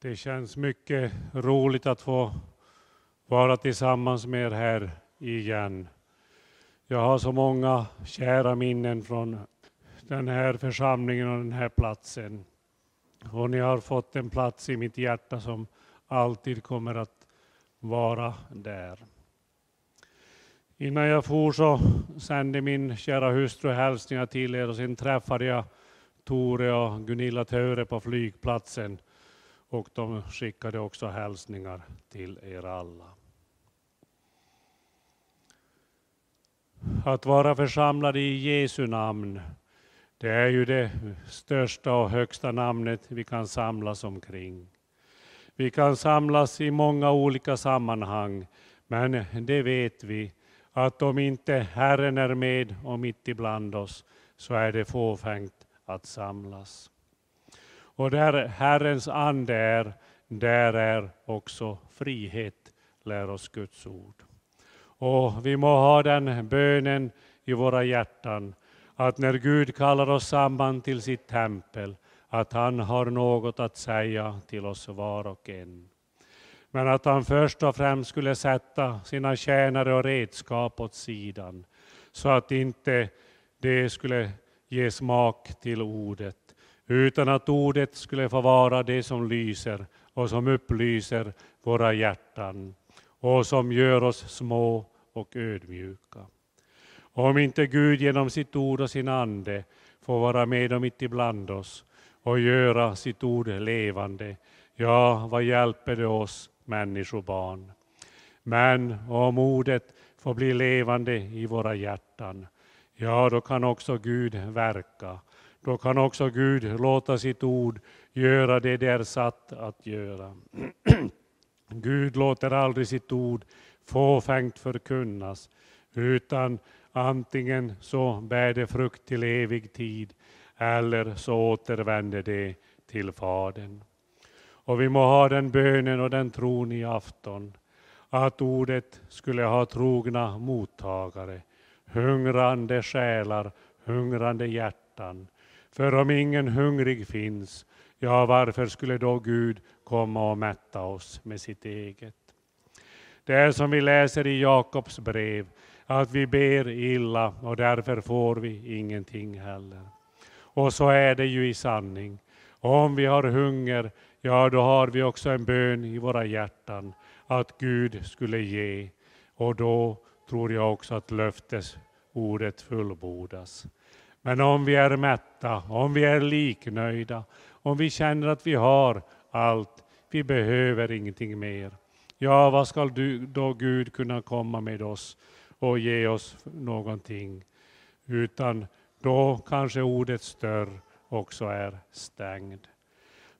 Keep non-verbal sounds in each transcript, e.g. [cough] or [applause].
Det känns mycket roligt att få vara tillsammans med er här igen. Jag har så många kära minnen från den här församlingen och den här platsen. Och ni har fått en plats i mitt hjärta som alltid kommer att vara där. Innan jag for så sände min kära hustru hälsningar till er och sen träffade jag Tore och Gunilla Töre på flygplatsen och de skickade också hälsningar till er alla. Att vara församlade i Jesu namn, det är ju det största och högsta namnet vi kan samlas omkring. Vi kan samlas i många olika sammanhang, men det vet vi att om inte Herren är med och mitt ibland oss så är det fåfängt att samlas. Och där Herrens ande är, där är också frihet, lär oss Guds ord. Och vi må ha den bönen i våra hjärtan, att när Gud kallar oss samman till sitt tempel, att han har något att säga till oss var och en. Men att han först och främst skulle sätta sina tjänare och redskap åt sidan, så att inte det skulle ge smak till ordet, utan att ordet skulle få vara det som lyser och som upplyser våra hjärtan och som gör oss små och ödmjuka. Om inte Gud genom sitt ord och sin ande får vara med och mitt ibland oss och göra sitt ord levande, ja, vad hjälper det oss människobarn? Men om ordet får bli levande i våra hjärtan, ja, då kan också Gud verka. Då kan också Gud låta sitt ord göra det det är satt att göra. [clears throat] Gud låter aldrig sitt ord fåfängt förkunnas, utan antingen så bär det frukt till evig tid, eller så återvänder det till Fadern. Och vi må ha den bönen och den tron i afton, att ordet skulle ha trogna mottagare, hungrande själar, hungrande hjärtan. För om ingen hungrig finns, ja varför skulle då Gud komma och mätta oss med sitt eget? Det är som vi läser i Jakobs brev, att vi ber illa och därför får vi ingenting heller. Och så är det ju i sanning. Om vi har hunger, ja då har vi också en bön i våra hjärtan att Gud skulle ge. Och då tror jag också att löftesordet fullbordas. Men om vi är mätta, om vi är liknöjda, om vi känner att vi har allt, vi behöver ingenting mer. Ja, vad skall du, då Gud kunna komma med oss och ge oss någonting? Utan då kanske ordets dörr också är stängd.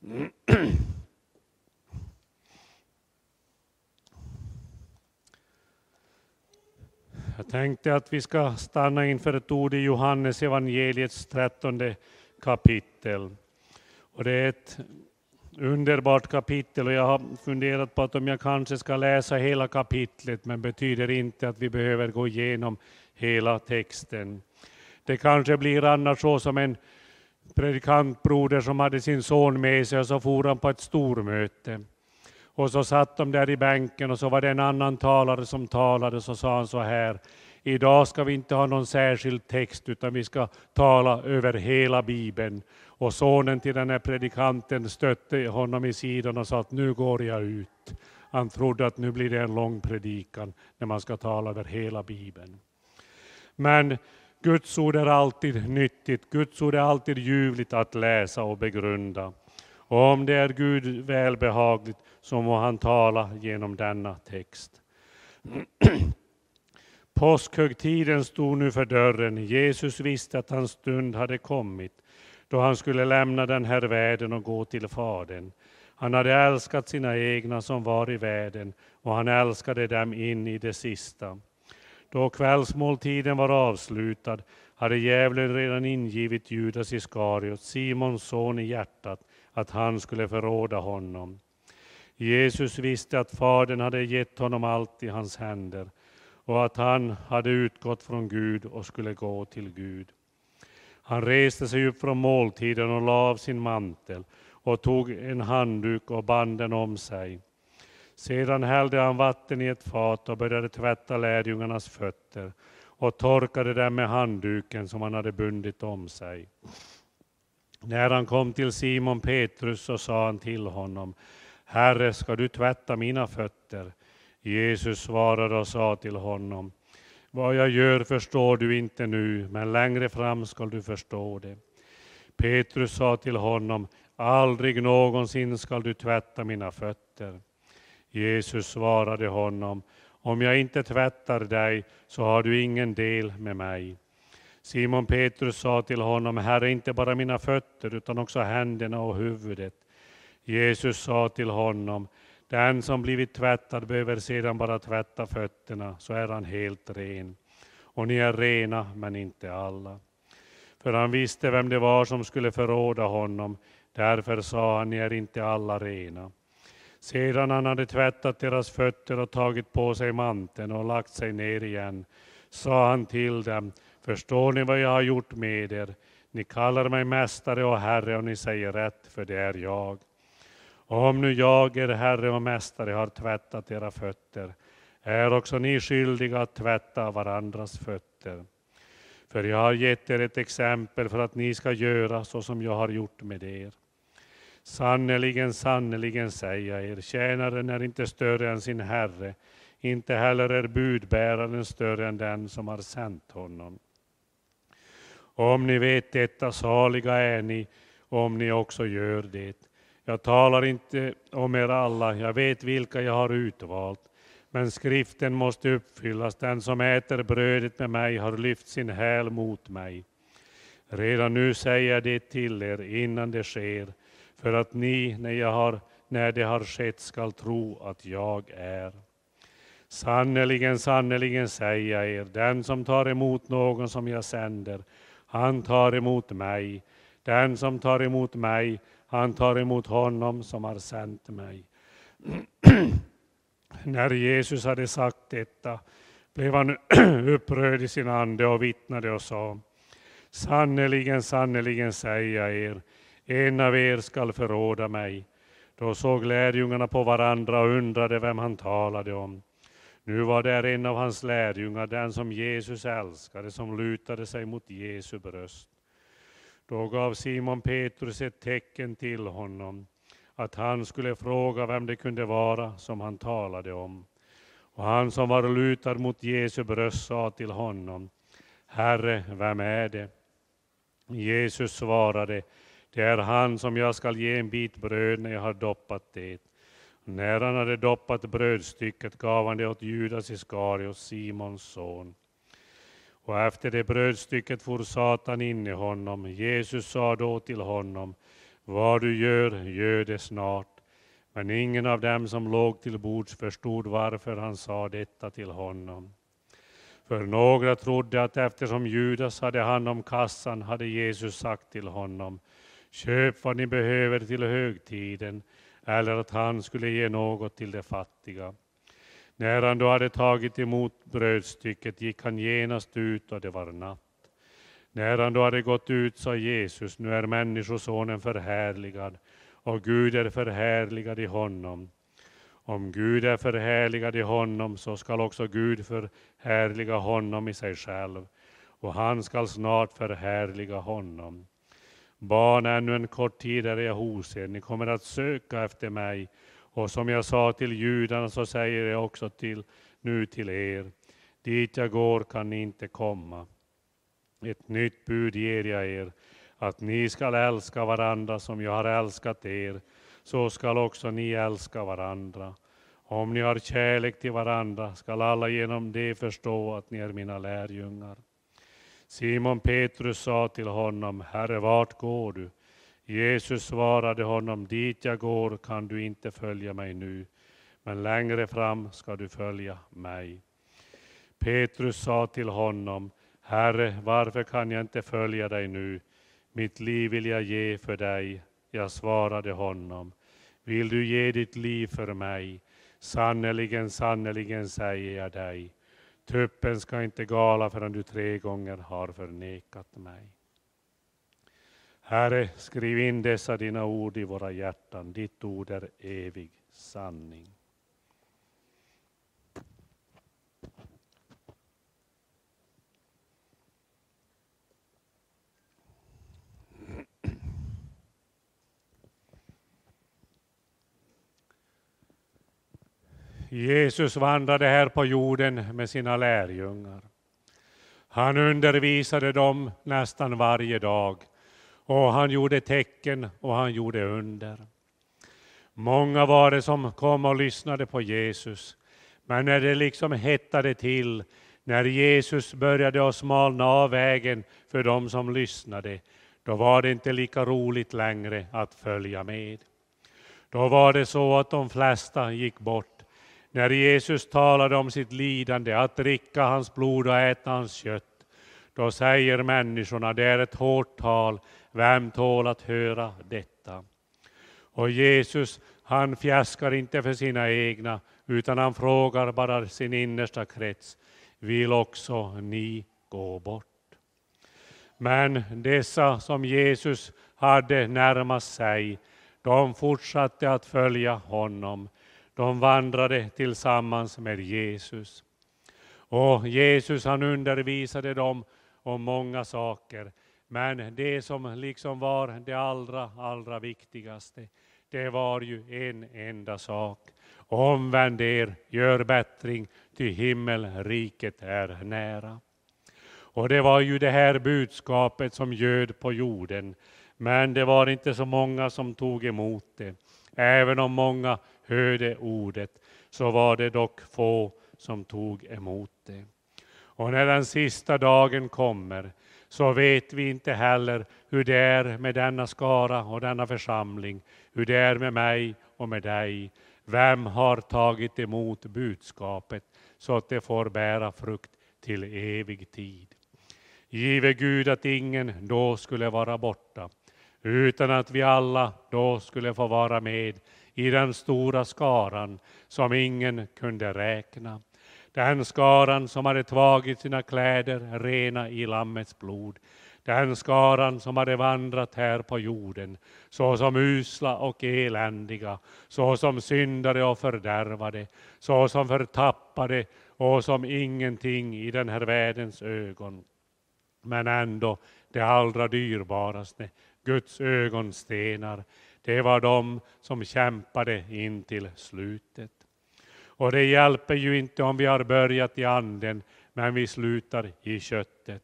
[clears throat] Jag tänkte att vi ska stanna inför ett ord i Johannes evangeliets trettonde kapitel. Och det är ett underbart kapitel och jag har funderat på att om jag kanske ska läsa hela kapitlet, men betyder inte att vi behöver gå igenom hela texten. Det kanske blir annars så som en predikantbroder som hade sin son med sig och så for han på ett stormöte. Och så satt de där i bänken och så var det en annan talare som talade och så sa han så här. Idag ska vi inte ha någon särskild text utan vi ska tala över hela bibeln. Och sonen till den här predikanten stötte honom i sidan och sa att nu går jag ut. Han trodde att nu blir det en lång predikan när man ska tala över hela bibeln. Men Guds ord är alltid nyttigt, Guds ord är alltid ljuvligt att läsa och begrunda. Och om det är Gud välbehagligt så må han tala genom denna text. [clears throat] Påskhögtiden stod nu för dörren. Jesus visste att hans stund hade kommit då han skulle lämna den här världen och gå till Fadern. Han hade älskat sina egna som var i världen och han älskade dem in i det sista. Då kvällsmåltiden var avslutad hade djävulen redan ingivit Judas Iskariot, Simons son, i hjärtat att han skulle förråda honom. Jesus visste att Fadern hade gett honom allt i hans händer och att han hade utgått från Gud och skulle gå till Gud. Han reste sig upp från måltiden och la av sin mantel och tog en handduk och band den om sig. Sedan hällde han vatten i ett fat och började tvätta lärjungarnas fötter och torkade dem med handduken som han hade bundit om sig. När han kom till Simon Petrus så sa han till honom, Herre, ska du tvätta mina fötter? Jesus svarade och sa till honom, vad jag gör förstår du inte nu, men längre fram skall du förstå det. Petrus sa till honom, aldrig någonsin skall du tvätta mina fötter. Jesus svarade honom, om jag inte tvättar dig så har du ingen del med mig. Simon Petrus sa till honom, Herre, inte bara mina fötter utan också händerna och huvudet. Jesus sa till honom, den som blivit tvättad behöver sedan bara tvätta fötterna, så är han helt ren. Och ni är rena, men inte alla. För han visste vem det var som skulle förråda honom, därför sa han, ni är inte alla rena. Sedan han hade tvättat deras fötter och tagit på sig manteln och lagt sig ner igen, sa han till dem, förstår ni vad jag har gjort med er? Ni kallar mig mästare och herre och ni säger rätt, för det är jag. Om nu jag, er herre och mästare, har tvättat era fötter, är också ni skyldiga att tvätta varandras fötter. För jag har gett er ett exempel för att ni ska göra så som jag har gjort med er. Sannerligen, sannerligen säger jag er, tjänaren är inte större än sin herre, inte heller är budbäraren större än den som har sänt honom. Om ni vet detta, saliga är ni, om ni också gör det. Jag talar inte om er alla, jag vet vilka jag har utvalt. Men skriften måste uppfyllas, den som äter brödet med mig har lyft sin häl mot mig. Redan nu säger jag det till er innan det sker, för att ni, när, jag har, när det har skett, skall tro att jag är. Sannerligen, sannerligen säger jag er, den som tar emot någon som jag sänder, han tar emot mig. Den som tar emot mig, han tar emot honom som har sänt mig. [clears throat] När Jesus hade sagt detta blev han [clears throat] upprörd i sin ande och vittnade och sa Sannerligen, sannerligen säger jag er, en av er skall förråda mig. Då såg lärjungarna på varandra och undrade vem han talade om. Nu var det en av hans lärjungar, den som Jesus älskade, som lutade sig mot Jesu bröst. Då gav Simon Petrus ett tecken till honom att han skulle fråga vem det kunde vara som han talade om. Och han som var lutad mot Jesu bröst sa till honom, Herre, vem är det? Jesus svarade, det är han som jag skall ge en bit bröd när jag har doppat det. När han hade doppat brödstycket gav han det åt Judas Iskariot, Simons son. Och efter det brödstycket for Satan in i honom. Jesus sa då till honom, vad du gör, gör det snart. Men ingen av dem som låg till bords förstod varför han sa detta till honom. För några trodde att eftersom Judas hade hand om kassan hade Jesus sagt till honom, köp vad ni behöver till högtiden, eller att han skulle ge något till de fattiga. När han då hade tagit emot brödstycket gick han genast ut och det var natt. När han då hade gått ut sa Jesus, nu är Människosonen förhärligad och Gud är förhärligad i honom. Om Gud är förhärligad i honom så skall också Gud förhärliga honom i sig själv och han skall snart förhärliga honom. Barn, ännu en kort tid är jag hos er, ni kommer att söka efter mig och som jag sa till judarna så säger jag också till, nu till er, dit jag går kan ni inte komma. Ett nytt bud ger jag er, att ni skall älska varandra som jag har älskat er, så skall också ni älska varandra. Om ni har kärlek till varandra skall alla genom det förstå att ni är mina lärjungar. Simon Petrus sa till honom, Herre, vart går du? Jesus svarade honom, dit jag går kan du inte följa mig nu, men längre fram ska du följa mig. Petrus sa till honom, Herre, varför kan jag inte följa dig nu? Mitt liv vill jag ge för dig. Jag svarade honom, vill du ge ditt liv för mig? Sannerligen, sannerligen säger jag dig, tuppen ska inte gala förrän du tre gånger har förnekat mig. Herre, skriv in dessa dina ord i våra hjärtan. Ditt ord är evig sanning. Jesus vandrade här på jorden med sina lärjungar. Han undervisade dem nästan varje dag och han gjorde tecken och han gjorde under. Många var det som kom och lyssnade på Jesus. Men när det liksom hettade till, när Jesus började att smalna av vägen för de som lyssnade, då var det inte lika roligt längre att följa med. Då var det så att de flesta gick bort när Jesus talade om sitt lidande, att dricka hans blod och äta hans kött, då säger människorna, det är ett hårt tal, vem tål att höra detta? Och Jesus, han fjäskar inte för sina egna, utan han frågar bara sin innersta krets, vill också ni gå bort? Men dessa som Jesus hade närmast sig, de fortsatte att följa honom. De vandrade tillsammans med Jesus. Och Jesus han undervisade dem om många saker. Men det som liksom var det allra, allra viktigaste, det var ju en enda sak. Omvänd er, gör bättring, ty himmelriket är nära. Och det var ju det här budskapet som göd på jorden. Men det var inte så många som tog emot det. Även om många hörde ordet så var det dock få som tog emot det. Och när den sista dagen kommer så vet vi inte heller hur det är med denna skara och denna församling, hur det är med mig och med dig. Vem har tagit emot budskapet så att det får bära frukt till evig tid? Give Gud att ingen då skulle vara borta, utan att vi alla då skulle få vara med i den stora skaran som ingen kunde räkna. Den skaran som hade tagit sina kläder rena i Lammets blod. Den skaran som hade vandrat här på jorden såsom usla och eländiga, såsom syndare och fördärvade, såsom förtappade och som ingenting i den här världens ögon. Men ändå det allra dyrbaraste, Guds ögonstenar, det var de som kämpade in till slutet. Och det hjälper ju inte om vi har börjat i anden men vi slutar i köttet.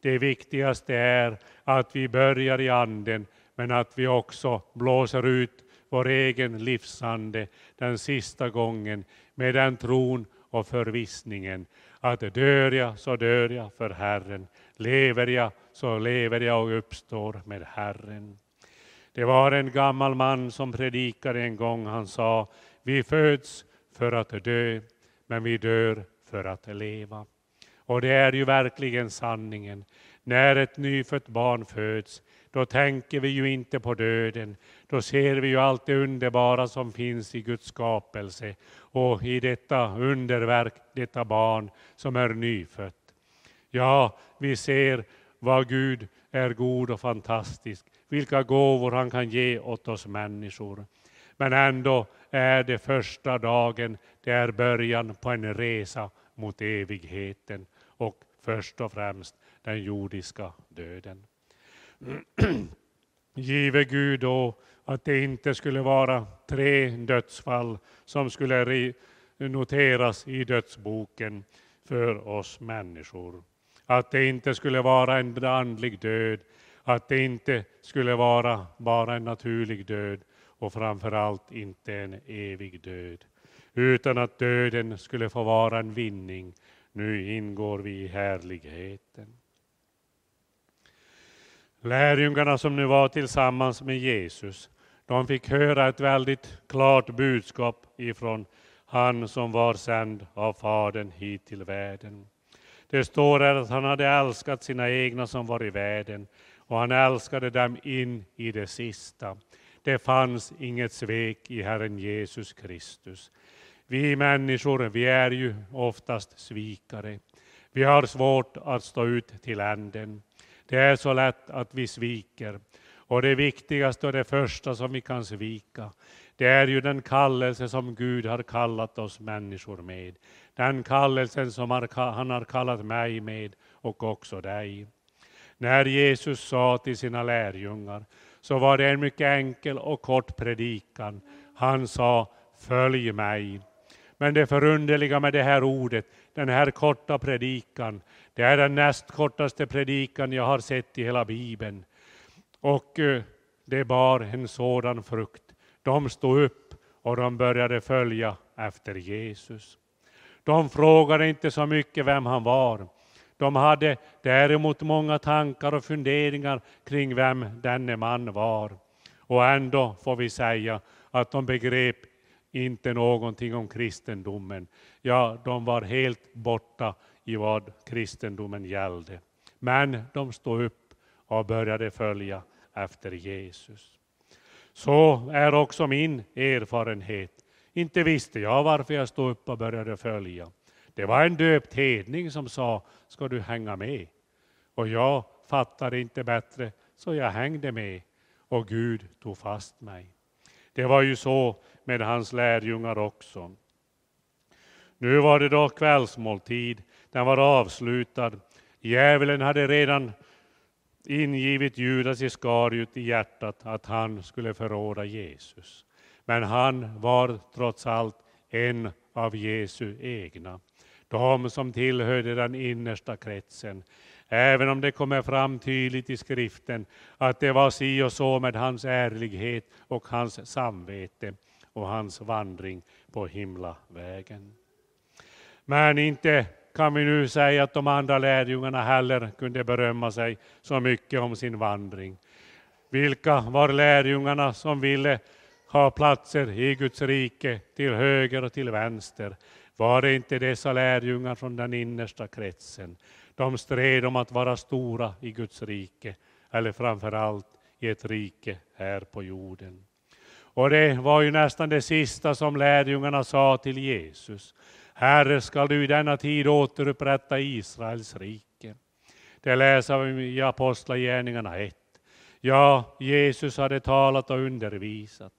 Det viktigaste är att vi börjar i anden men att vi också blåser ut vår egen livsande den sista gången med den tron och förvissningen att dör jag så dör jag för Herren. Lever jag så lever jag och uppstår med Herren. Det var en gammal man som predikade en gång. Han sa, vi föds för att dö, men vi dör för att leva. Och det är ju verkligen sanningen. När ett nyfött barn föds, då tänker vi ju inte på döden. Då ser vi ju allt det underbara som finns i Guds skapelse och i detta underverk, detta barn som är nyfött. Ja, vi ser vad Gud är god och fantastisk vilka gåvor han kan ge åt oss människor. Men ändå är det första dagen, det är början på en resa mot evigheten och först och främst den jordiska döden. [clears throat] Give Gud då att det inte skulle vara tre dödsfall som skulle noteras i dödsboken för oss människor. Att det inte skulle vara en andlig död att det inte skulle vara bara en naturlig död och framförallt inte en evig död, utan att döden skulle få vara en vinning. Nu ingår vi i härligheten. Lärjungarna som nu var tillsammans med Jesus, de fick höra ett väldigt klart budskap ifrån han som var sänd av Fadern hit till världen. Det står här att han hade älskat sina egna som var i världen och han älskade dem in i det sista. Det fanns inget svek i Herren Jesus Kristus. Vi människor, vi är ju oftast svikare. Vi har svårt att stå ut till änden. Det är så lätt att vi sviker. Och det viktigaste och det första som vi kan svika, det är ju den kallelse som Gud har kallat oss människor med. Den kallelsen som han har kallat mig med och också dig. När Jesus sa till sina lärjungar så var det en mycket enkel och kort predikan. Han sa följ mig. Men det förunderliga med det här ordet, den här korta predikan, det är den näst kortaste predikan jag har sett i hela Bibeln. Och eh, det bar en sådan frukt. De stod upp och de började följa efter Jesus. De frågade inte så mycket vem han var. De hade däremot många tankar och funderingar kring vem denne man var. Och ändå får vi säga att de begrep inte någonting om kristendomen. Ja, de var helt borta i vad kristendomen gällde. Men de stod upp och började följa efter Jesus. Så är också min erfarenhet. Inte visste jag varför jag stod upp och började följa. Det var en döpt hedning som sa, ska du hänga med? Och jag fattade inte bättre, så jag hängde med. Och Gud tog fast mig. Det var ju så med hans lärjungar också. Nu var det då kvällsmåltid, den var avslutad. Djävulen hade redan ingivit Judas Iskariot i hjärtat att han skulle förråda Jesus. Men han var trots allt en av Jesu egna de som tillhörde den innersta kretsen. Även om det kommer fram tydligt i skriften att det var si och så med hans ärlighet och hans samvete och hans vandring på himlavägen. Men inte kan vi nu säga att de andra lärjungarna heller kunde berömma sig så mycket om sin vandring. Vilka var lärjungarna som ville ha platser i Guds rike till höger och till vänster? Var det inte dessa lärjungar från den innersta kretsen? De stred om att vara stora i Guds rike, eller framför allt i ett rike här på jorden. Och det var ju nästan det sista som lärjungarna sa till Jesus. Herre, skall du i denna tid återupprätta Israels rike? Det läser vi i Apostlagärningarna 1. Ja, Jesus hade talat och undervisat.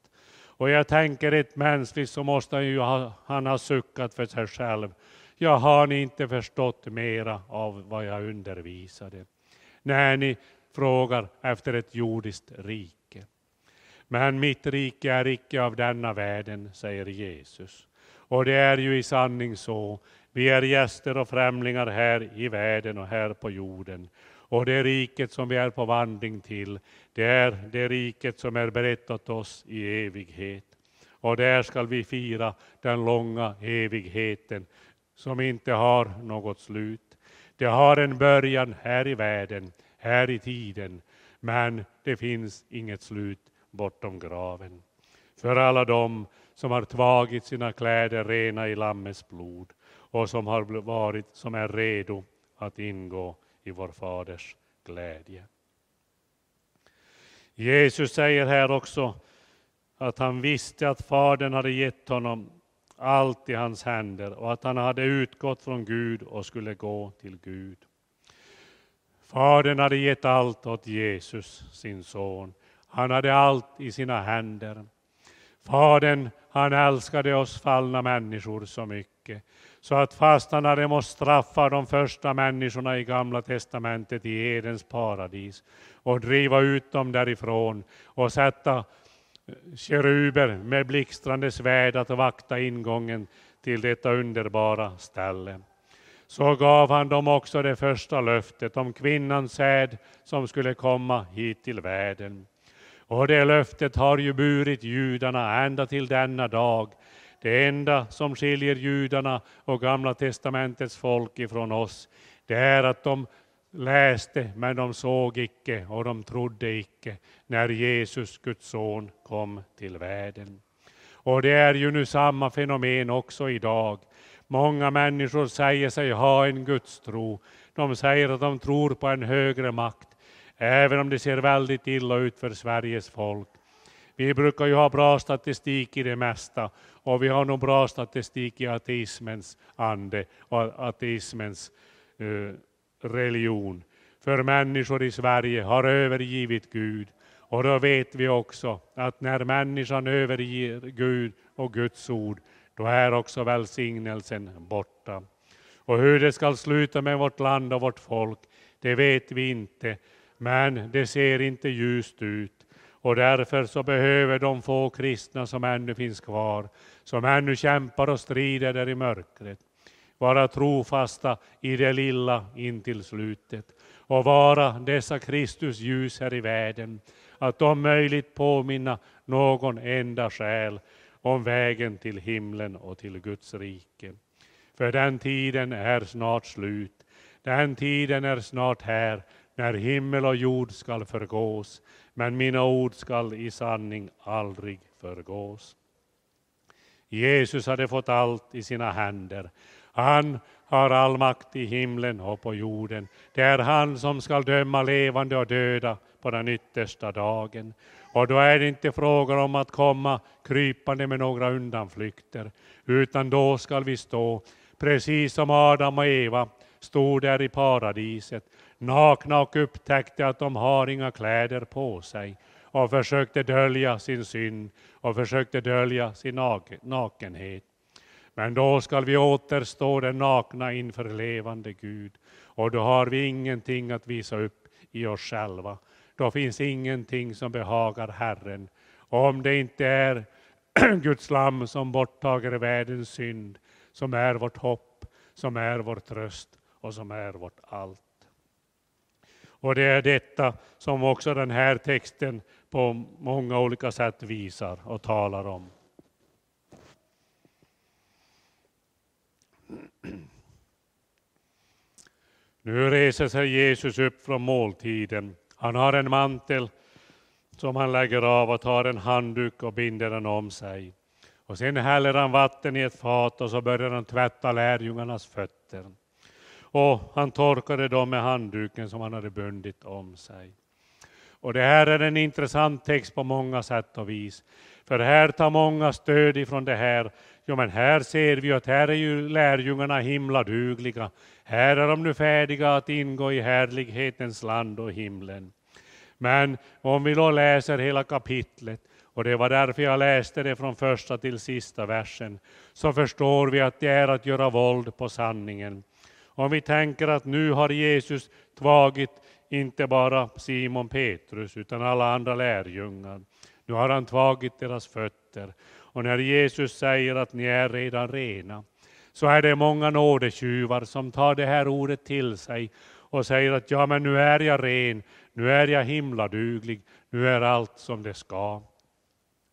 Och jag tänker ett mänskligt så måste han ju ha, han ha suckat för sig själv. Jag har ni inte förstått mera av vad jag undervisade. När ni frågar efter ett jordiskt rike. Men mitt rike är icke av denna världen, säger Jesus. Och det är ju i sanning så. Vi är gäster och främlingar här i världen och här på jorden. Och det riket som vi är på vandring till, det är det riket som är berett åt oss i evighet. Och där skall vi fira den långa evigheten som inte har något slut. Det har en början här i världen, här i tiden, men det finns inget slut bortom graven. För alla dem som har tvagit sina kläder rena i Lammets blod och som har varit, som är redo att ingå i vår Faders glädje. Jesus säger här också att han visste att Fadern hade gett honom allt i hans händer och att han hade utgått från Gud och skulle gå till Gud. Fadern hade gett allt åt Jesus, sin son. Han hade allt i sina händer. Fadern, han älskade oss fallna människor så mycket så att fast han hade måst straffa de första människorna i Gamla testamentet i Edens paradis och driva ut dem därifrån och sätta eh, keruber med blixtrande svärd att vakta ingången till detta underbara ställe. Så gav han dem också det första löftet om kvinnans säd som skulle komma hit till världen. Och det löftet har ju burit judarna ända till denna dag det enda som skiljer judarna och Gamla testamentets folk ifrån oss, det är att de läste men de såg icke och de trodde icke när Jesus, Guds son, kom till världen. Och det är ju nu samma fenomen också idag. Många människor säger sig ha en gudstro. De säger att de tror på en högre makt, även om det ser väldigt illa ut för Sveriges folk. Vi brukar ju ha bra statistik i det mesta och vi har nog bra statistik i ateismens ande och ateismens eh, religion. För människor i Sverige har övergivit Gud Och då vet vi också att när människan överger Gud och Guds ord, då är också välsignelsen borta. Och hur det ska sluta med vårt land och vårt folk, det vet vi inte, men det ser inte ljust ut. Och därför så behöver de få kristna som ännu finns kvar, som ännu kämpar och strider där i mörkret, vara trofasta i det lilla in till slutet och vara dessa Kristus ljus här i världen, att om möjligt påminna någon enda själ om vägen till himlen och till Guds rike. För den tiden är snart slut. Den tiden är snart här när himmel och jord skall förgås, men mina ord skall i sanning aldrig förgås. Jesus hade fått allt i sina händer. Han har all makt i himlen och på jorden. Det är han som skall döma levande och döda på den yttersta dagen. Och då är det inte fråga om att komma krypande med några undanflykter, utan då skall vi stå precis som Adam och Eva stod där i paradiset, nakna och upptäckte att de har inga kläder på sig och försökte dölja sin synd och försökte dölja sin nakenhet. Men då skall vi återstå den nakna inför levande Gud och då har vi ingenting att visa upp i oss själva. Då finns ingenting som behagar Herren. Och Om det inte är [clears throat] Guds lamm som borttager världens synd, som är vårt hopp, som är vår tröst och som är vårt allt. Och det är detta som också den här texten på många olika sätt visar och talar om. Nu reser sig Jesus upp från måltiden. Han har en mantel som han lägger av och tar en handduk och binder den om sig. Och sen häller han vatten i ett fat och så börjar han tvätta lärjungarnas fötter. Och han torkade dem med handduken som han hade bundit om sig. Och det här är en intressant text på många sätt och vis. För här tar många stöd ifrån det här. Jo men här ser vi att här är ju lärjungarna himla dugliga. Här är de nu färdiga att ingå i härlighetens land och himlen. Men om vi då läser hela kapitlet, och det var därför jag läste det från första till sista versen, så förstår vi att det är att göra våld på sanningen. Om vi tänker att nu har Jesus tagit inte bara Simon Petrus utan alla andra lärjungar. Nu har han tagit deras fötter. Och när Jesus säger att ni är redan rena, så är det många nådetjuvar som tar det här ordet till sig och säger att ja, men nu är jag ren, nu är jag himladuglig, nu är allt som det ska.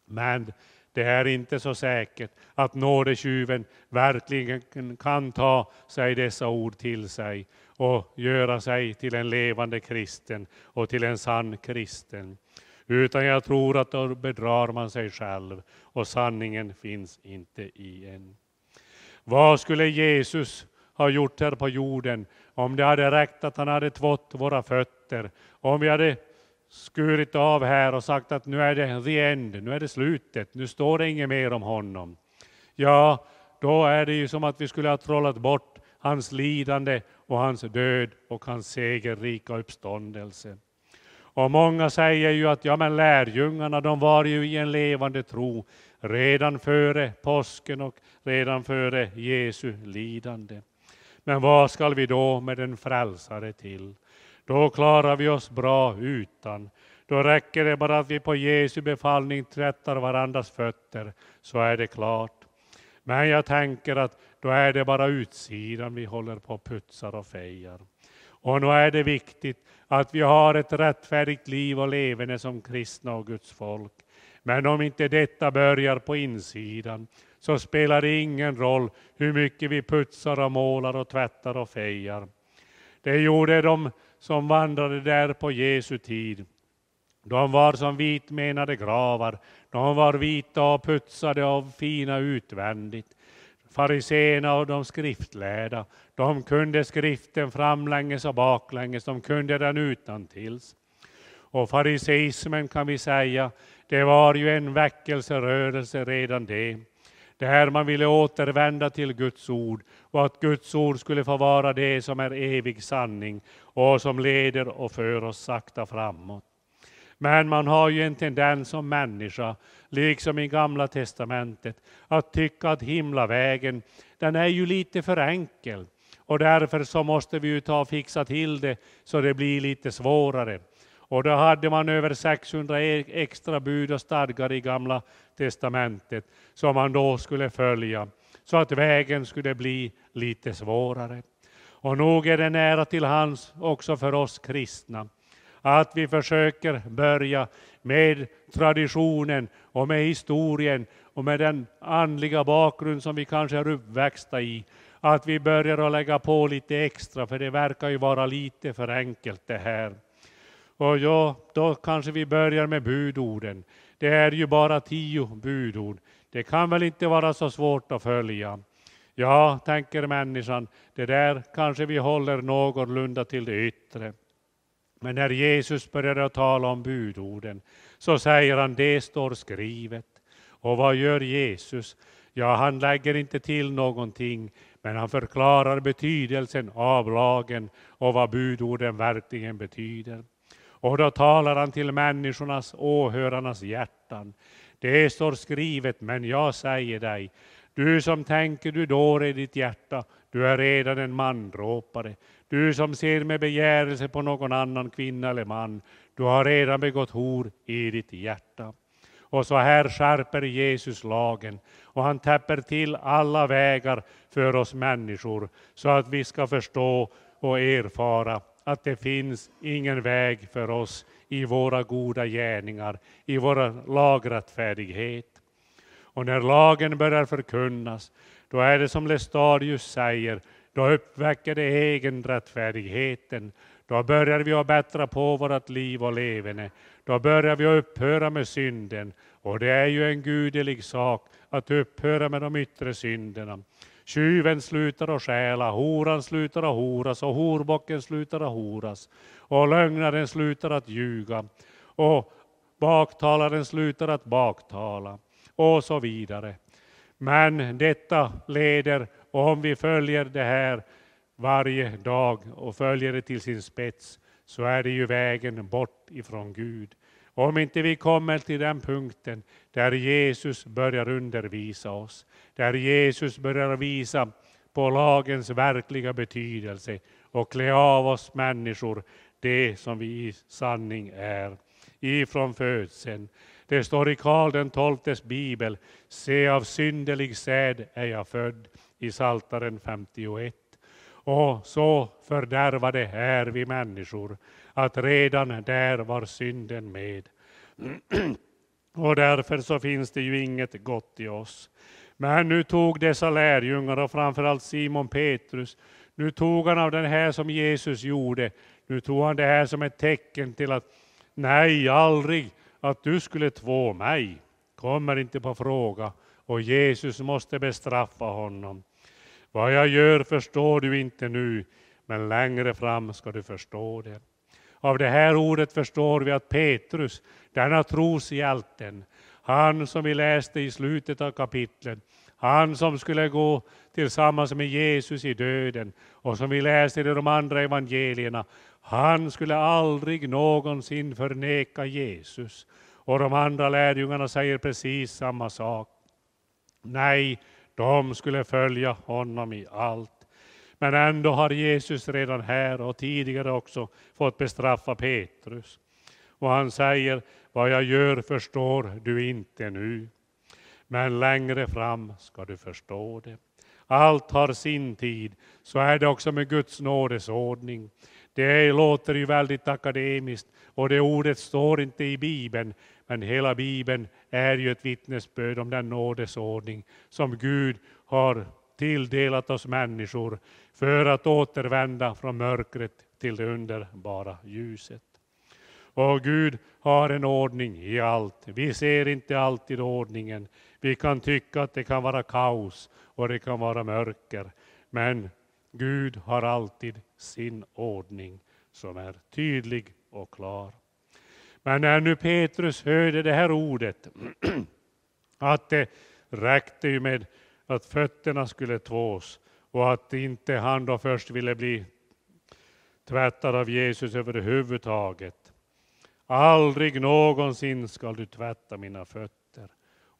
Men det är inte så säkert att nådetjuven verkligen kan ta sig dessa ord till sig och göra sig till en levande kristen och till en sann kristen. Utan jag tror att då bedrar man sig själv och sanningen finns inte i en. Vad skulle Jesus ha gjort här på jorden om det hade räckt att han hade tvått våra fötter? Om vi hade skurit av här och sagt att nu är det the end, nu är det slutet, nu står det inget mer om honom. Ja, då är det ju som att vi skulle ha trollat bort hans lidande och hans död och hans segerrika uppståndelse. Och många säger ju att ja, men lärjungarna de var ju i en levande tro redan före påsken och redan före Jesu lidande. Men vad skall vi då med en frälsare till? Då klarar vi oss bra utan. Då räcker det bara att vi på Jesu befallning tvättar varandras fötter, så är det klart. Men jag tänker att då är det bara utsidan vi håller på och putsar och fejar. Och nu är det viktigt att vi har ett rättfärdigt liv och levande som kristna och Guds folk. Men om inte detta börjar på insidan så spelar det ingen roll hur mycket vi putsar och målar och tvättar och fejar. Det gjorde de som vandrade där på Jesu tid. De var som vitmenade gravar, de var vita och putsade och fina utvändigt. Fariséerna och de skriftlärda, de kunde skriften framlänges och baklänges, de kunde den utan tills. Och fariseismen kan vi säga, det var ju en väckelserörelse redan det. Där man ville återvända till Guds ord och att Guds ord skulle få vara det som är evig sanning och som leder och för oss sakta framåt. Men man har ju en tendens som människa, liksom i Gamla Testamentet, att tycka att himlavägen, den är ju lite för enkel. Och därför så måste vi ju ta och fixa till det så det blir lite svårare. Och då hade man över 600 e- extra bud och stadgar i Gamla Testamentet som man då skulle följa, så att vägen skulle bli lite svårare. Och nog är det nära till hands också för oss kristna att vi försöker börja med traditionen och med historien och med den andliga bakgrund som vi kanske är uppväxta i. Att vi börjar att lägga på lite extra, för det verkar ju vara lite för enkelt det här. Och ja, då kanske vi börjar med budorden. Det är ju bara tio budord. Det kan väl inte vara så svårt att följa. Ja, tänker människan, det där kanske vi håller någorlunda till det yttre. Men när Jesus började tala om budorden så säger han, det står skrivet. Och vad gör Jesus? Ja, han lägger inte till någonting, men han förklarar betydelsen av lagen och vad budorden verkligen betyder. Och då talar han till människornas, åhörarnas hjärtan. Det står skrivet, men jag säger dig, du som tänker du dår i ditt hjärta, du är redan en mandråpare. Du som ser med begärelse på någon annan kvinna eller man, du har redan begått hor i ditt hjärta. Och så här skärper Jesus lagen och han täpper till alla vägar för oss människor så att vi ska förstå och erfara att det finns ingen väg för oss i våra goda gärningar, i vår lagrättfärdighet. Och när lagen börjar förkunnas, då är det som Lestadius säger, då uppväcker det egenrättfärdigheten. Då börjar vi att bättra på vårt liv och leverne. Då börjar vi att upphöra med synden. Och det är ju en gudelig sak att upphöra med de yttre synderna. Tjuven slutar att stjäla, horan slutar att horas och horbocken slutar att horas. Och lögnaren slutar att ljuga. Och baktalaren slutar att baktala. Och så vidare. Men detta leder, om vi följer det här varje dag och följer det till sin spets, så är det ju vägen bort ifrån Gud. Om inte vi kommer till den punkten där Jesus börjar undervisa oss, där Jesus börjar visa på lagens verkliga betydelse och klä av oss människor det som vi i sanning är ifrån födseln. Det står i Karl den XIIs bibel, se av syndelig säd är jag född, i Saltaren 51. Och så fördärvade är vi människor, att redan där var synden med. Och därför så finns det ju inget gott i oss. Men nu tog dessa lärjungar och framförallt Simon Petrus, nu tog han av den här som Jesus gjorde, nu tog han det här som ett tecken till att nej, aldrig att du skulle två mig, kommer inte på fråga och Jesus måste bestraffa honom. Vad jag gör förstår du inte nu, men längre fram ska du förstå det. Av det här ordet förstår vi att Petrus, denna troshjälten, han som vi läste i slutet av kapitlet, han som skulle gå tillsammans med Jesus i döden och som vi läste i de andra evangelierna, han skulle aldrig någonsin förneka Jesus. Och de andra lärjungarna säger precis samma sak. Nej, de skulle följa honom i allt. Men ändå har Jesus redan här och tidigare också fått bestraffa Petrus. Och han säger, vad jag gör förstår du inte nu. Men längre fram ska du förstå det. Allt har sin tid, så är det också med Guds nådesordning. Det låter ju väldigt akademiskt och det ordet står inte i Bibeln, men hela Bibeln är ju ett vittnesbörd om den nådesordning som Gud har tilldelat oss människor för att återvända från mörkret till det underbara ljuset. Och Gud har en ordning i allt. Vi ser inte alltid ordningen. Vi kan tycka att det kan vara kaos och det kan vara mörker. Men Gud har alltid sin ordning som är tydlig och klar. Men när nu Petrus hörde det här ordet, [clears throat] att det räckte ju med att fötterna skulle tvås och att inte han då först ville bli tvättad av Jesus överhuvudtaget. Aldrig någonsin skall du tvätta mina fötter.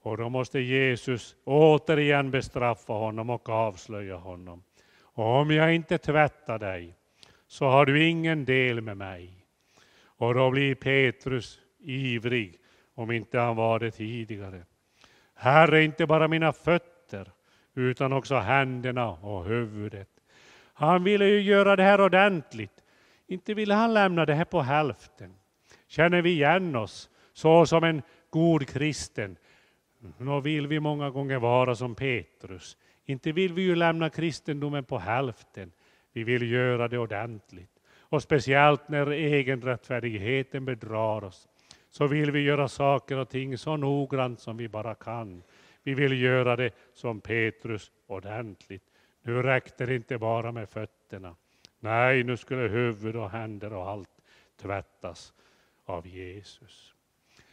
Och då måste Jesus återigen bestraffa honom och avslöja honom. Och om jag inte tvättar dig så har du ingen del med mig. Och då blir Petrus ivrig, om inte han var det tidigare. Herre, inte bara mina fötter, utan också händerna och huvudet. Han ville ju göra det här ordentligt. Inte ville han lämna det här på hälften. Känner vi igen oss så som en god kristen? Nå vill vi många gånger vara som Petrus. Inte vill vi ju lämna kristendomen på hälften. Vi vill göra det ordentligt. Och speciellt när egenrättfärdigheten bedrar oss så vill vi göra saker och ting så noggrant som vi bara kan. Vi vill göra det som Petrus ordentligt. Nu räckte det inte bara med fötterna. Nej, nu skulle huvud och händer och allt tvättas av Jesus.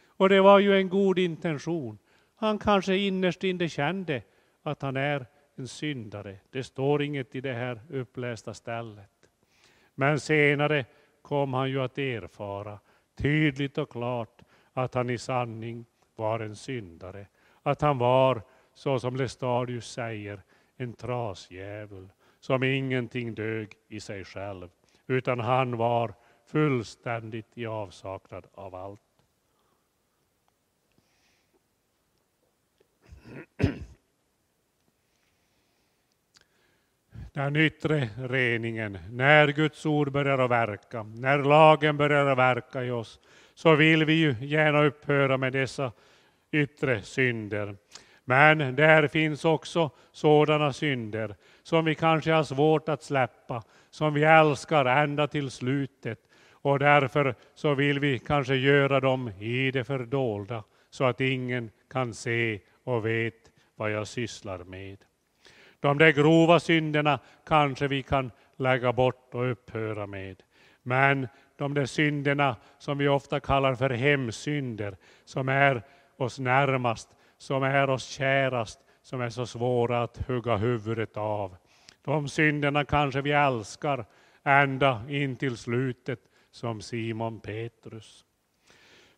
Och det var ju en god intention. Han kanske innerst inne kände att han är en syndare. Det står inget i det här upplästa stället. Men senare kom han ju att erfara tydligt och klart att han i sanning var en syndare. Att han var, så som Lestadius säger, en trasdjävul som ingenting dög i sig själv, utan han var fullständigt i avsaknad av allt. [clears throat] Den yttre reningen, när Guds ord börjar att verka, när lagen börjar att verka i oss, så vill vi ju gärna upphöra med dessa yttre synder. Men där finns också sådana synder som vi kanske har svårt att släppa, som vi älskar ända till slutet. Och därför så vill vi kanske göra dem i det fördolda, så att ingen kan se och vet vad jag sysslar med. De där grova synderna kanske vi kan lägga bort och upphöra med. Men de där synderna som vi ofta kallar för hemsynder, som är oss närmast, som är oss kärast, som är så svåra att hugga huvudet av. De synderna kanske vi älskar ända in till slutet, som Simon Petrus.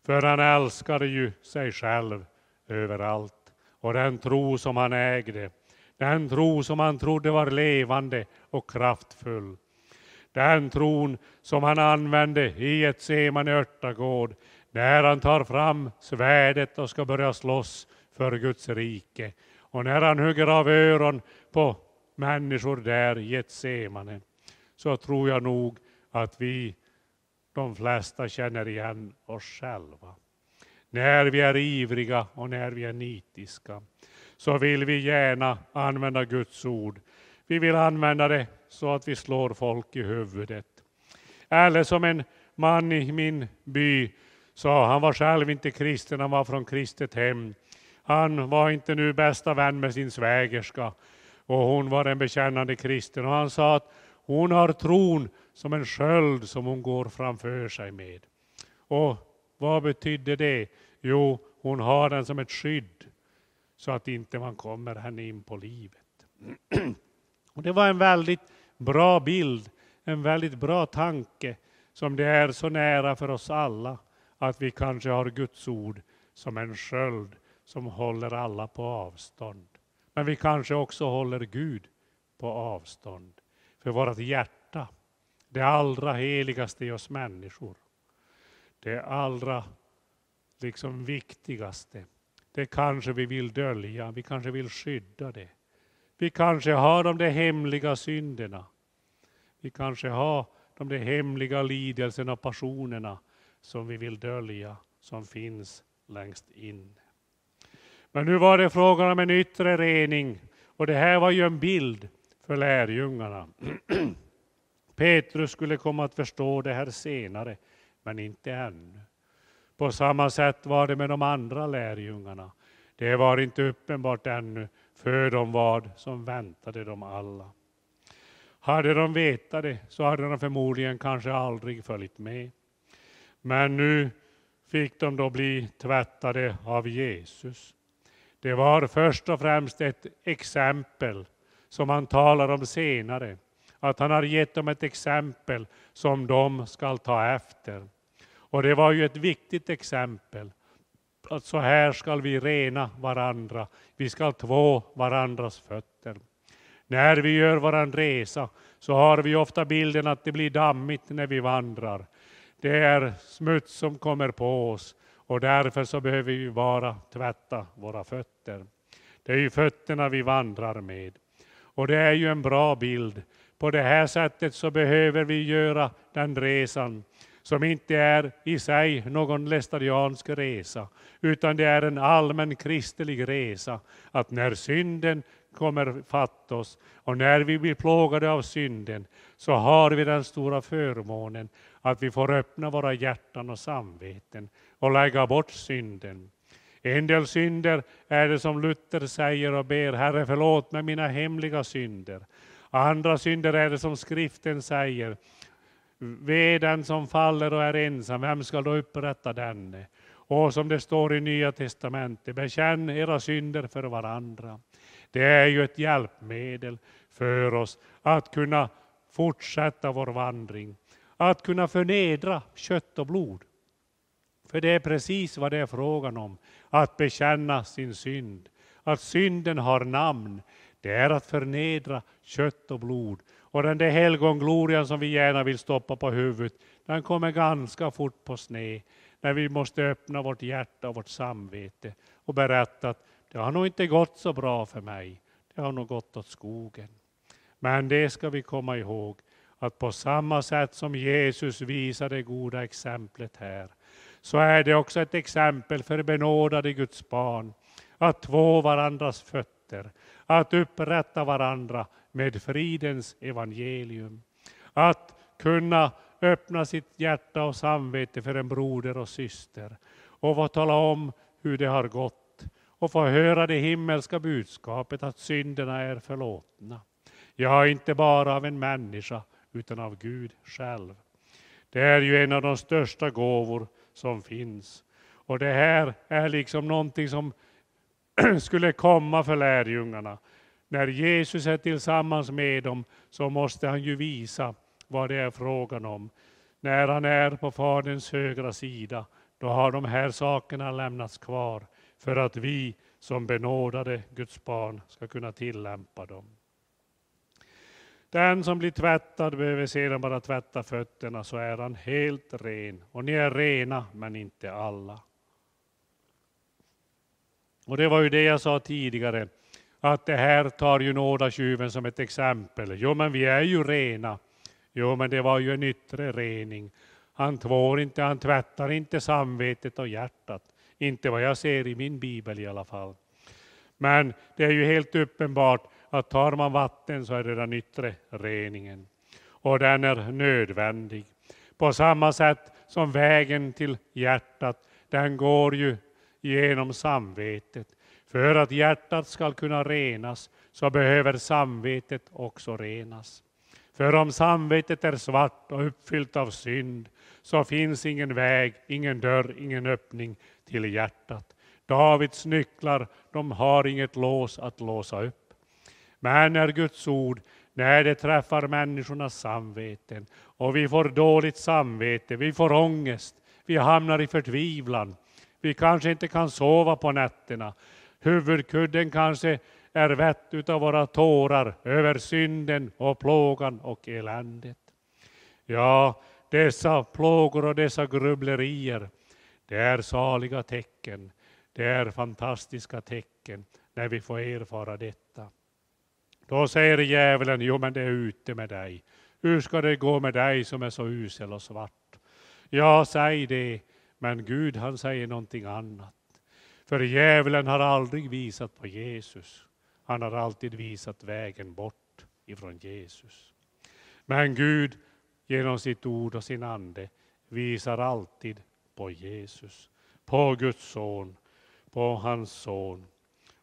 För han älskade ju sig själv överallt och den tro som han ägde, den tro som han trodde var levande och kraftfull. Den tron som han använde i ett Semane örtagård när han tar fram svärdet och ska börja slåss för Guds rike. Och när han hugger av öron på människor där i Getsemane så tror jag nog att vi, de flesta, känner igen oss själva. När vi är ivriga och när vi är nitiska så vill vi gärna använda Guds ord. Vi vill använda det så att vi slår folk i huvudet. Eller som en man i min by sa, han var själv inte kristen, han var från kristet hem. Han var inte nu bästa vän med sin svägerska och hon var en bekännande kristen. Och han sa att hon har tron som en sköld som hon går framför sig med. Och vad betydde det? Jo, hon har den som ett skydd så att inte man kommer henne in på livet. Och det var en väldigt bra bild, en väldigt bra tanke som det är så nära för oss alla att vi kanske har Guds ord som en sköld som håller alla på avstånd. Men vi kanske också håller Gud på avstånd. För vårt hjärta, det allra heligaste i oss människor, det allra liksom viktigaste, det kanske vi vill dölja, vi kanske vill skydda det. Vi kanske har de där hemliga synderna. Vi kanske har de där hemliga lidelserna och passionerna som vi vill dölja, som finns längst in. Men nu var det frågan om en yttre rening och det här var ju en bild för lärjungarna. [clears throat] Petrus skulle komma att förstå det här senare, men inte ännu. På samma sätt var det med de andra lärjungarna. Det var inte uppenbart ännu för dem vad som väntade dem alla. Hade de vetat det så hade de förmodligen kanske aldrig följt med. Men nu fick de då bli tvättade av Jesus. Det var först och främst ett exempel som han talar om senare. Att han har gett dem ett exempel som de skall ta efter. Och det var ju ett viktigt exempel. Att så här ska vi rena varandra. Vi ska två varandras fötter. När vi gör våran resa så har vi ofta bilden att det blir dammigt när vi vandrar. Det är smuts som kommer på oss och därför så behöver vi bara tvätta våra fötter. Det är ju fötterna vi vandrar med. Och det är ju en bra bild. På det här sättet så behöver vi göra den resan som inte är i sig någon lästadiansk resa, utan det är en allmän kristlig resa. Att när synden kommer fatt oss och när vi blir plågade av synden så har vi den stora förmånen att vi får öppna våra hjärtan och samveten och lägga bort synden. En del synder är det som Luther säger och ber, Herre förlåt mig mina hemliga synder. Andra synder är det som skriften säger, Ve den som faller och är ensam, vem ska då upprätta denne? Och som det står i Nya Testamentet, bekänn era synder för varandra. Det är ju ett hjälpmedel för oss att kunna fortsätta vår vandring. Att kunna förnedra kött och blod. För det är precis vad det är frågan om. Att bekänna sin synd. Att synden har namn. Det är att förnedra kött och blod. Och den där helgonglorian som vi gärna vill stoppa på huvudet, den kommer ganska fort på sned. När vi måste öppna vårt hjärta och vårt samvete och berätta att det har nog inte gått så bra för mig. Det har nog gått åt skogen. Men det ska vi komma ihåg att på samma sätt som Jesus visar det goda exemplet här, så är det också ett exempel för benådade Guds barn att två varandras fötter, att upprätta varandra med fridens evangelium. Att kunna öppna sitt hjärta och samvete för en broder och syster och få tala om hur det har gått och få höra det himmelska budskapet att synderna är förlåtna. Ja, inte bara av en människa utan av Gud själv. Det är ju en av de största gåvor som finns. Och det här är liksom någonting som [clears throat] skulle komma för lärjungarna. När Jesus är tillsammans med dem så måste han ju visa vad det är frågan om. När han är på Faderns högra sida, då har de här sakerna lämnats kvar för att vi som benådade Guds barn ska kunna tillämpa dem. Den som blir tvättad behöver sedan bara tvätta fötterna så är han helt ren. Och ni är rena, men inte alla. Och det var ju det jag sa tidigare, att det här tar ju nådatjuven som ett exempel. Jo, men vi är ju rena. Jo, men det var ju en yttre rening. Han tvår inte, han tvättar inte samvetet och hjärtat. Inte vad jag ser i min bibel i alla fall. Men det är ju helt uppenbart att tar man vatten så är det den yttre reningen. Och den är nödvändig. På samma sätt som vägen till hjärtat, den går ju genom samvetet. För att hjärtat ska kunna renas så behöver samvetet också renas. För om samvetet är svart och uppfyllt av synd så finns ingen väg, ingen dörr, ingen öppning till hjärtat. Davids nycklar, de har inget lås att låsa upp. Men när Guds ord, när det träffar människornas samveten och vi får dåligt samvete, vi får ångest, vi hamnar i förtvivlan, vi kanske inte kan sova på nätterna, huvudkudden kanske är vätt av våra tårar över synden och plågan och eländet. Ja, dessa plågor och dessa grubblerier, det är saliga tecken. Det är fantastiska tecken när vi får erfara detta. Då säger djävulen, jo men det är ute med dig. Hur ska det gå med dig som är så usel och svart? Ja, säg det, men Gud han säger någonting annat. För djävulen har aldrig visat på Jesus. Han har alltid visat vägen bort ifrån Jesus. Men Gud genom sitt ord och sin ande visar alltid på Jesus, på Guds son, på hans son.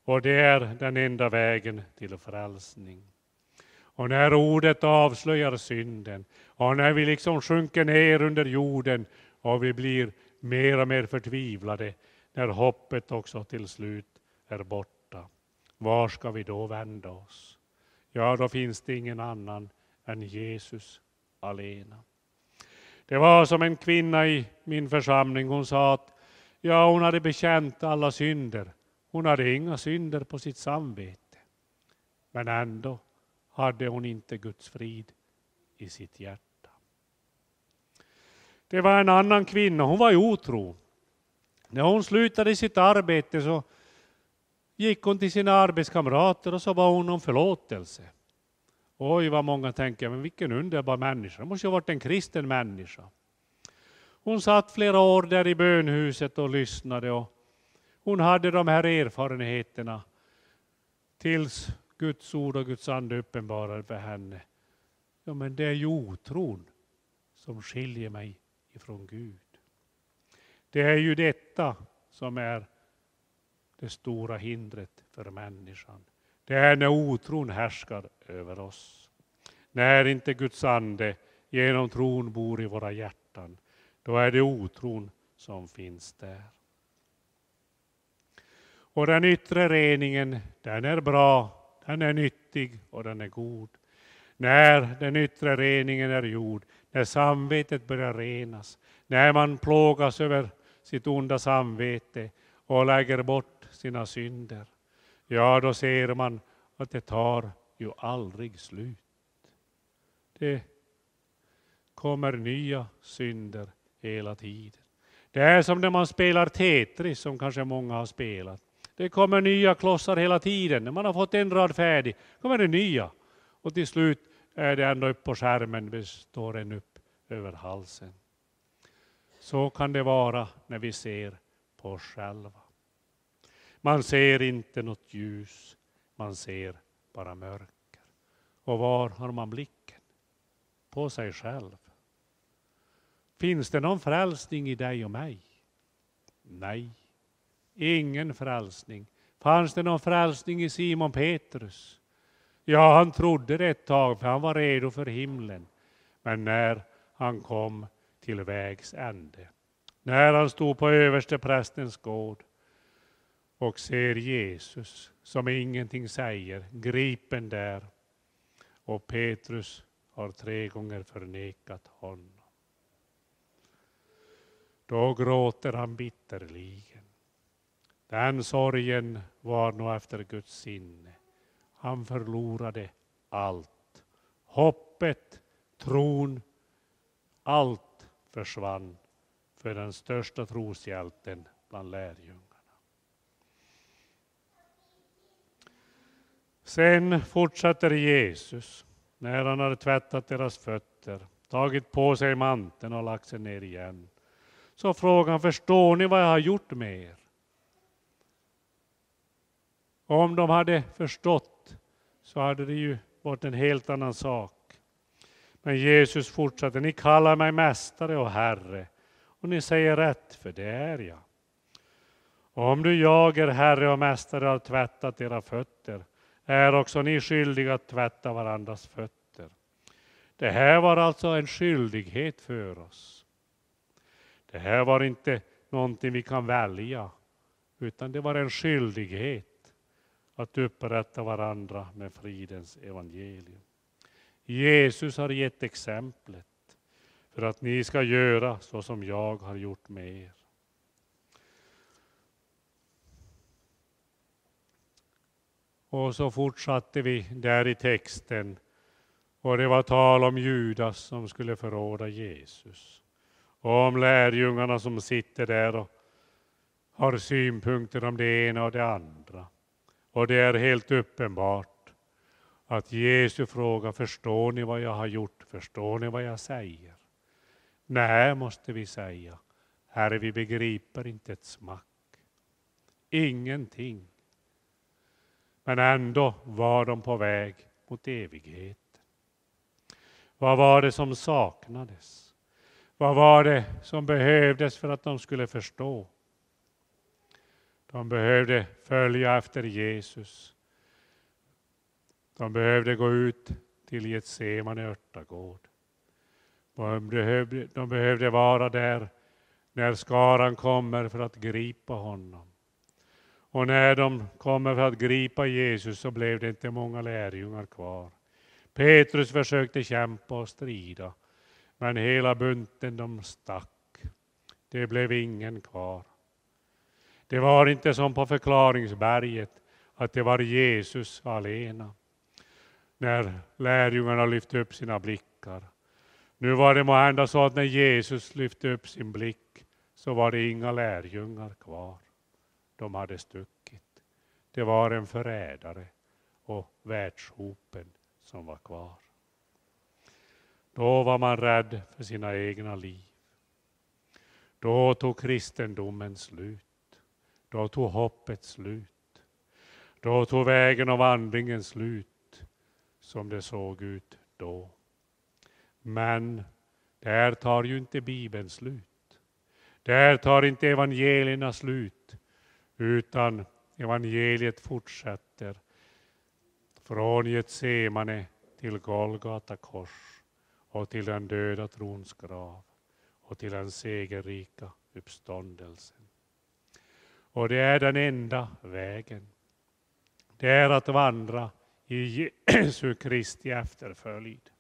Och det är den enda vägen till frälsning. Och när ordet avslöjar synden och när vi liksom sjunker ner under jorden och vi blir mer och mer förtvivlade, när hoppet också till slut är borta. Var ska vi då vända oss? Ja, då finns det ingen annan än Jesus alena. Det var som en kvinna i min församling, hon sa att ja, hon hade bekänt alla synder. Hon hade inga synder på sitt samvete. Men ändå hade hon inte Guds frid i sitt hjärta. Det var en annan kvinna, hon var i otro. När hon slutade sitt arbete så gick hon till sina arbetskamrater och så bad hon om förlåtelse. Oj, vad många tänker, men vilken underbar människa. Det måste ju ha varit en kristen människa. Hon satt flera år där i bönhuset och lyssnade och hon hade de här erfarenheterna tills Guds ord och Guds ande uppenbarade för henne. Ja, men det är ju otron som skiljer mig ifrån Gud. Det är ju detta som är det stora hindret för människan. Det är när otron härskar över oss. När inte Guds ande genom tron bor i våra hjärtan, då är det otron som finns där. Och den yttre reningen, den är bra, den är nyttig och den är god. När den yttre reningen är gjord, när samvetet börjar renas, när man plågas över sitt onda samvete och lägger bort sina synder, ja då ser man att det tar ju aldrig slut. Det kommer nya synder hela tiden. Det är som när man spelar Tetris, som kanske många har spelat. Det kommer nya klossar hela tiden. När man har fått en rad färdig kommer det nya. Och till slut är det ändå upp på skärmen, det står en upp över halsen. Så kan det vara när vi ser på oss själva. Man ser inte något ljus, man ser bara mörker. Och var har man blicken? På sig själv. Finns det någon frälsning i dig och mig? Nej, ingen frälsning. Fanns det någon frälsning i Simon Petrus? Ja, han trodde det ett tag, för han var redo för himlen. Men när han kom till vägs ände, när han stod på översteprästens gård och ser Jesus som ingenting säger, gripen där, och Petrus har tre gånger förnekat honom. Då gråter han bitterligen. Den sorgen var nog efter Guds sinne. Han förlorade allt. Hoppet, tron, allt försvann för den största troshjälten bland lärjungarna. Sen fortsätter Jesus, när han hade tvättat deras fötter, tagit på sig manteln och lagt sig ner igen. Så frågar han, förstår ni vad jag har gjort med er? Om de hade förstått så hade det ju varit en helt annan sak. Men Jesus fortsatte, ni kallar mig mästare och herre och ni säger rätt, för det är jag. Och om du jag är herre och mästare har tvättat era fötter är också ni skyldiga att tvätta varandras fötter. Det här var alltså en skyldighet för oss. Det här var inte någonting vi kan välja, utan det var en skyldighet att upprätta varandra med fridens evangelium. Jesus har gett exemplet för att ni ska göra så som jag har gjort med er. Och så fortsatte vi där i texten och det var tal om Judas som skulle förråda Jesus. Och om lärjungarna som sitter där och har synpunkter om det ena och det andra. Och det är helt uppenbart att Jesu fråga, förstår ni vad jag har gjort? Förstår ni vad jag säger? Nej, måste vi säga. Herre, vi begriper inte ett smack. Ingenting. Men ändå var de på väg mot evigheten. Vad var det som saknades? Vad var det som behövdes för att de skulle förstå? De behövde följa efter Jesus. De behövde gå ut till Getsemane örtagård. De behövde, de behövde vara där när skaran kommer för att gripa honom. Och när de kommer för att gripa Jesus så blev det inte många lärjungar kvar. Petrus försökte kämpa och strida. Men hela bunten de stack. Det blev ingen kvar. Det var inte som på förklaringsberget, att det var Jesus alena. När lärjungarna lyfte upp sina blickar. Nu var det måhända så att när Jesus lyfte upp sin blick så var det inga lärjungar kvar. De hade stuckit. Det var en förrädare och världshopen som var kvar. Då var man rädd för sina egna liv. Då tog kristendomen slut. Då tog hoppet slut. Då tog vägen och vandringen slut som det såg ut då. Men där tar ju inte Bibeln slut. Där tar inte evangelierna slut, utan evangeliet fortsätter från Getsemane till Golgata kors och till den döda trons grav och till den segerrika uppståndelsen. Och det är den enda vägen. Det är att vandra i Jesu Kristi efterföljd.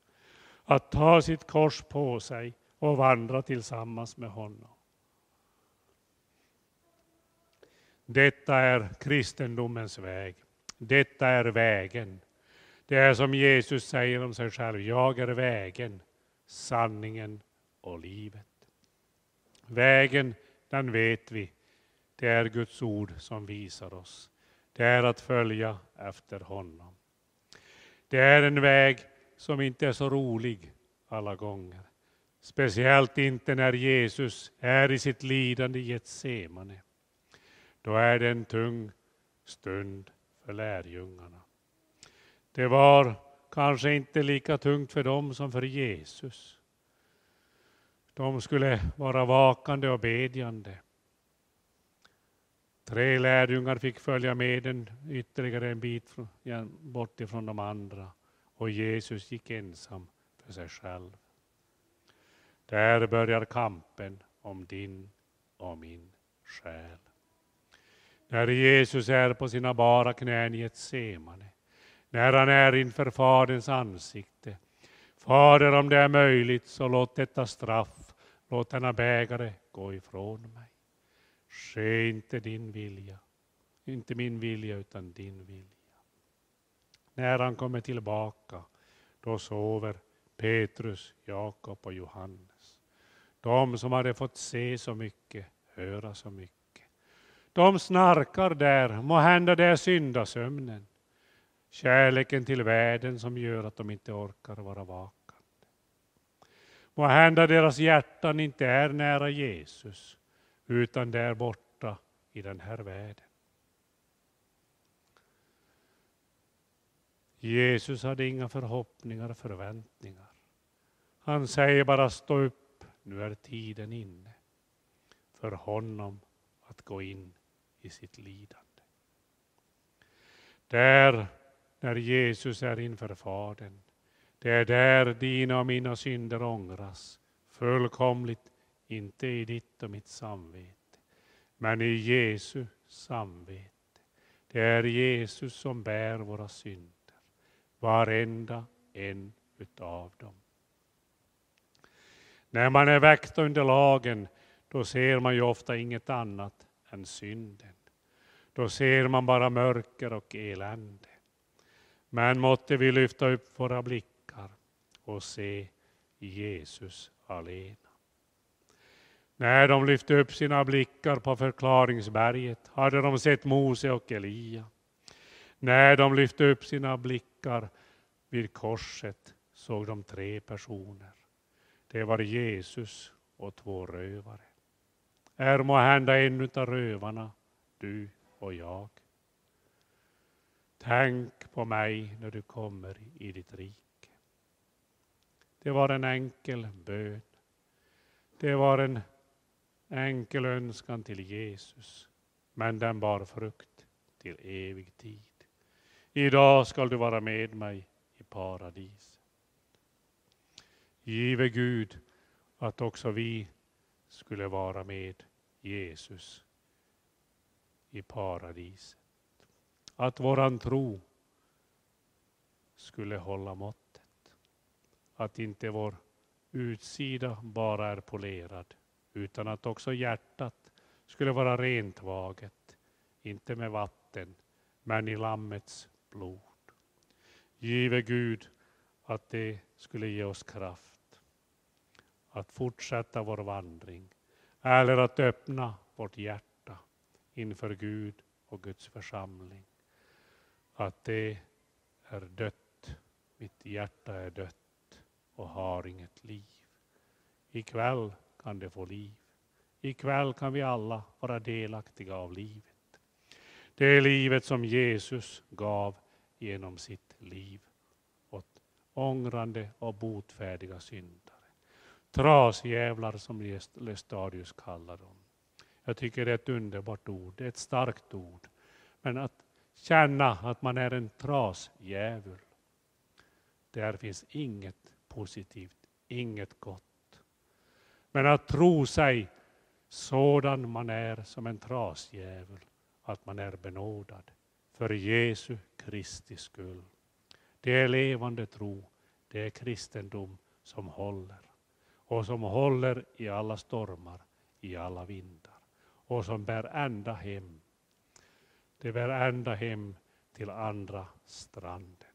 Att ta sitt kors på sig och vandra tillsammans med honom. Detta är kristendomens väg. Detta är vägen. Det är som Jesus säger om sig själv, jag är vägen, sanningen och livet. Vägen, den vet vi. Det är Guds ord som visar oss. Det är att följa efter honom. Det är en väg som inte är så rolig alla gånger. Speciellt inte när Jesus är i sitt lidande i Getsemane. Då är det en tung stund för lärjungarna. Det var kanske inte lika tungt för dem som för Jesus. De skulle vara vakande och bedjande. Tre lärjungar fick följa med en ytterligare en bit bort ifrån de andra och Jesus gick ensam för sig själv. Där börjar kampen om din och min själ. När Jesus är på sina bara knän i ett semane, när han är inför Faderns ansikte. Fader, om det är möjligt, så låt detta straff, låt denna bägare gå ifrån mig. Ske inte din vilja, inte min vilja utan din vilja. När han kommer tillbaka, då sover Petrus, Jakob och Johannes. De som hade fått se så mycket, höra så mycket. De snarkar där, må hända det är syndasömnen. Kärleken till världen som gör att de inte orkar vara vakande. Må hända deras hjärtan inte är nära Jesus, utan där borta i den här världen. Jesus hade inga förhoppningar och förväntningar. Han säger bara stå upp, nu är tiden inne för honom att gå in i sitt lidande. Där, när Jesus är inför Fadern, det är där dina och mina synder ångras fullkomligt, inte i ditt och mitt samvete, men i Jesu samvete. Det är Jesus som bär våra synder, varenda en utav dem. När man är väckt under lagen, då ser man ju ofta inget annat än synden. Då ser man bara mörker och elände. Men måtte vi lyfta upp våra blickar och se Jesus alena. När de lyfte upp sina blickar på förklaringsberget hade de sett Mose och Elia. När de lyfte upp sina blickar vid korset såg de tre personer. Det var Jesus och två rövare. Är må hända en av rövarna du och jag. Tänk på mig när du kommer i ditt rike. Det var en enkel bön. Det var en enkel önskan till Jesus, men den bar frukt till evig tid. Idag skall du vara med mig i paradis. Give Gud att också vi skulle vara med Jesus i paradiset. Att våran tro skulle hålla måttet. Att inte vår utsida bara är polerad, utan att också hjärtat skulle vara rentvaget, inte med vatten, men i Lammets blod. Give Gud att det skulle ge oss kraft att fortsätta vår vandring, eller att öppna vårt hjärta inför Gud och Guds församling. Att det är dött, mitt hjärta är dött och har inget liv. Ikväll kan det få liv. Ikväll kan vi alla vara delaktiga av livet. Det är livet som Jesus gav genom sitt liv åt ångrande och botfärdiga synder. Trasjävlar som Lestadius kallar dem. Jag tycker det är ett underbart ord, det är ett starkt ord. Men att känna att man är en trasdjävul, där finns inget positivt, inget gott. Men att tro sig sådan man är som en trasdjävul, att man är benådad för Jesu Kristi skull. Det är levande tro, det är kristendom som håller. Och som håller i alla stormar, i alla vindar. Och som bär ända hem. Det bär ända hem till andra stranden.